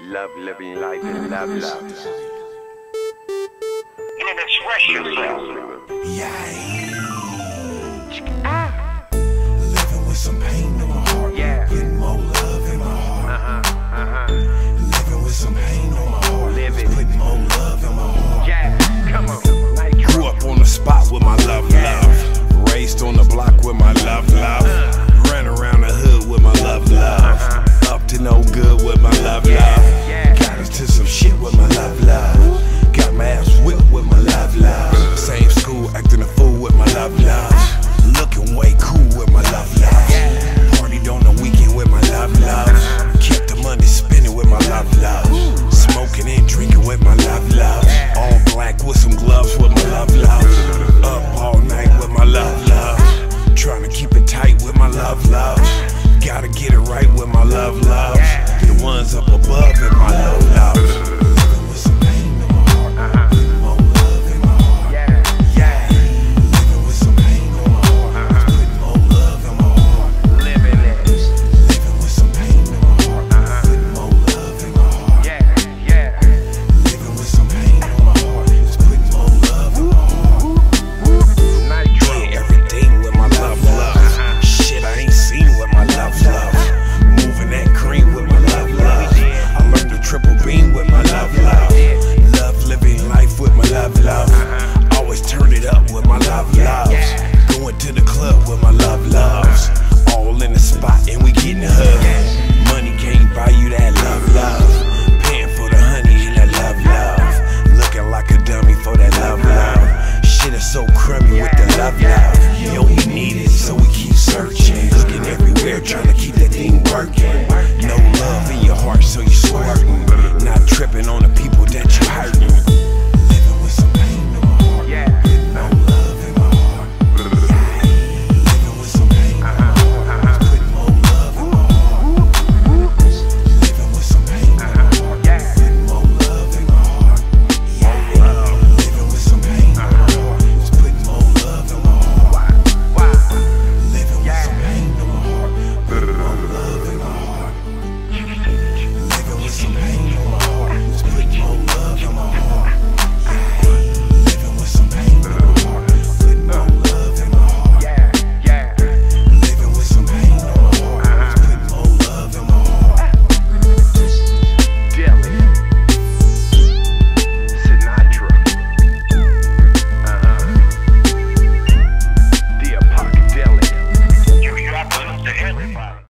Love living life and love love. In an express yourself. Yeah. love. Gotta get it right with my love, love. The ones up above and